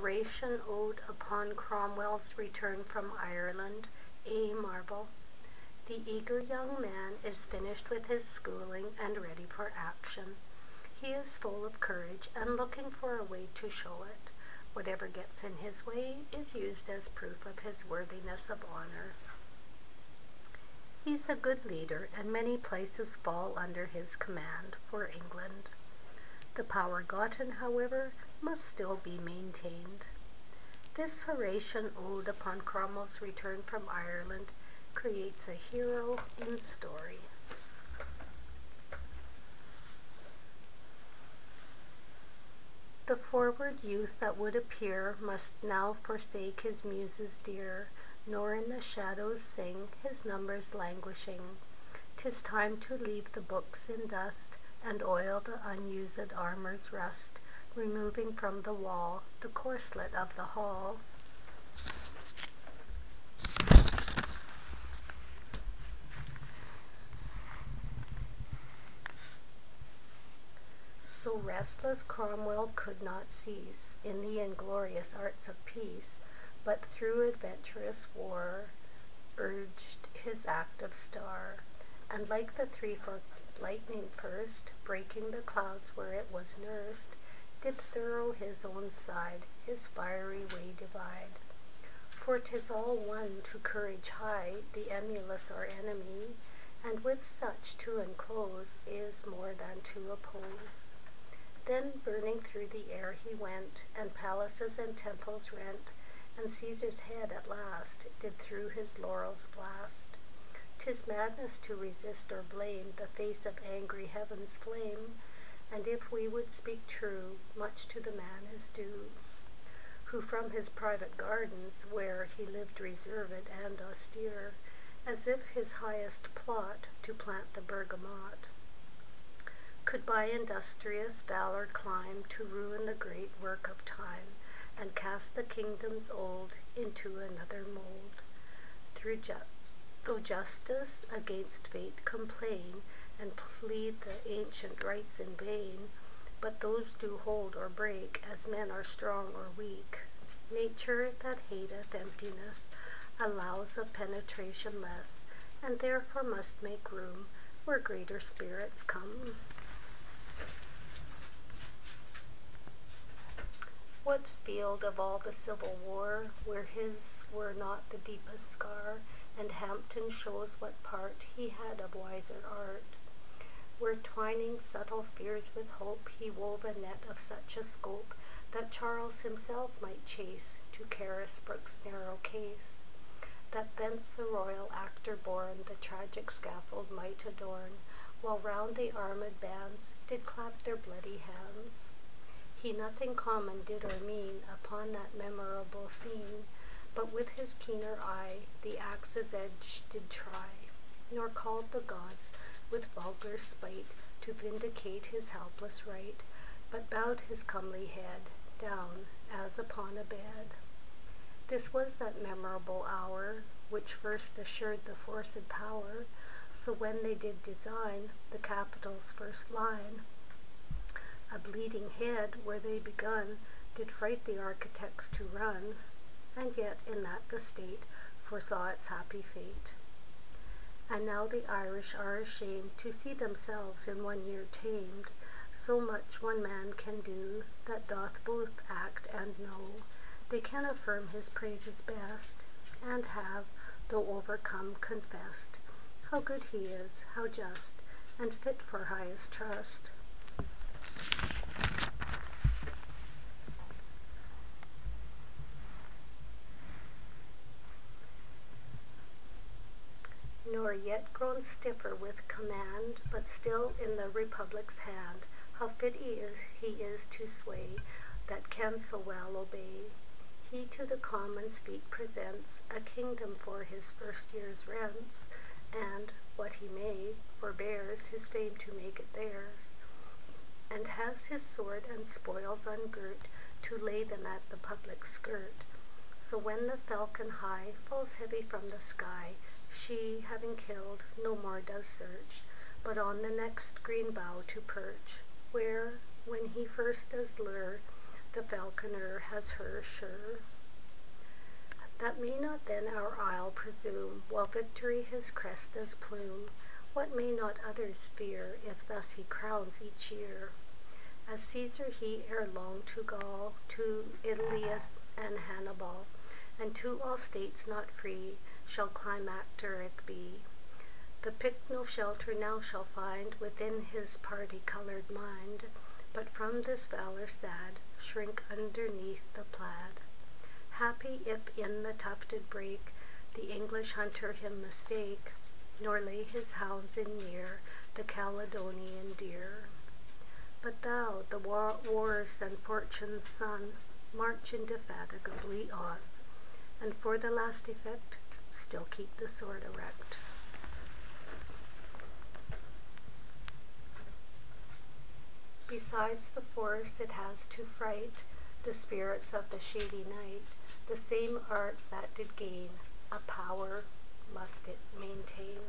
Horatian Ode upon Cromwell's return from Ireland, A. Marvell. The eager young man is finished with his schooling and ready for action. He is full of courage and looking for a way to show it. Whatever gets in his way is used as proof of his worthiness of honor. He's a good leader, and many places fall under his command for England. The power gotten, however, must still be maintained. This Horatian ode upon Cromwell's return from Ireland creates a hero in story. The forward youth that would appear must now forsake his muses dear, nor in the shadows sing his numbers languishing. Tis time to leave the books in dust, and oil the unused armor's rust, removing from the wall the corslet of the hall. So restless Cromwell could not cease in the inglorious arts of peace, but through adventurous war urged his active star, and like the three-forked lightning first, breaking the clouds where it was nursed, did thorough his own side, his fiery way divide. For 'tis all one to courage high, the emulous or enemy, and with such to enclose is more than to oppose. Then burning through the air he went, and palaces and temples rent, and Caesar's head at last did through his laurels blast. 'Tis madness to resist or blame the face of angry heaven's flame, and if we would speak true, much to the man is due, who from his private gardens, where he lived reserved and austere, as if his highest plot to plant the bergamot, could by industrious valor climb to ruin the great work of time, and cast the kingdoms old into another mold. Through ju- though justice against fate complain, and plead the ancient rights in vain, but those do hold or break as men are strong or weak. Nature that hateth emptiness allows of penetration less, and therefore must make room where greater spirits come. What field of all the Civil War, where his were not the deepest scar, and Hampden shows what part he had of wiser art, where twining subtle fears with hope, he wove a net of such a scope that Charles himself might chase to Carisbrooke's narrow case, that thence the royal actor born the tragic scaffold might adorn, while round the armed bands did clap their bloody hands. He nothing common did or mean upon that memorable scene, but with his keener eye the axe's edge did try, nor called the gods with vulgar spite to vindicate his helpless right, but bowed his comely head down as upon a bed. This was that memorable hour which first assured the force forced power, so when they did design the Capitol's first line, a bleeding head where they begun did fright the architects to run, and yet in that the state foresaw its happy fate. And now the Irish are ashamed to see themselves in one year tamed. So much one man can do that doth both act and know. They can affirm his praises best, and have, though overcome, confessed how good he is, how just, and fit for highest trust. Nor yet grown stiffer with command, but still in the republic's hand, how fit he is, he is to sway, that can so well obey. He to the commons feet presents a kingdom for his first year's rents, and, what he may, forbears his fame to make it theirs, and has his sword and spoils ungirt to lay them at the public skirt. So when the falcon high falls heavy from the sky, she, having killed, no more does search, but on the next green bough to perch, where, when he first does lure, the falconer has her sure. That may not then our isle presume, while victory his crest does plume, what may not others fear, if thus he crowns each year? As Caesar he ere long to Gaul, to Italy and Hannibal, and to all states not free, shall climacteric be. The Pict no shelter now shall find within his party-colored mind, but from this valor sad shrink underneath the plaid. Happy if in the tufted brake the English hunter him mistake, nor lay his hounds in near the Caledonian deer. But thou, the war war's and fortune's son, march indefatigably on, and for the last effect, still keep the sword erect. Besides the force it has to fright the spirits of the shady night, the same arts that did gain a power must it maintain.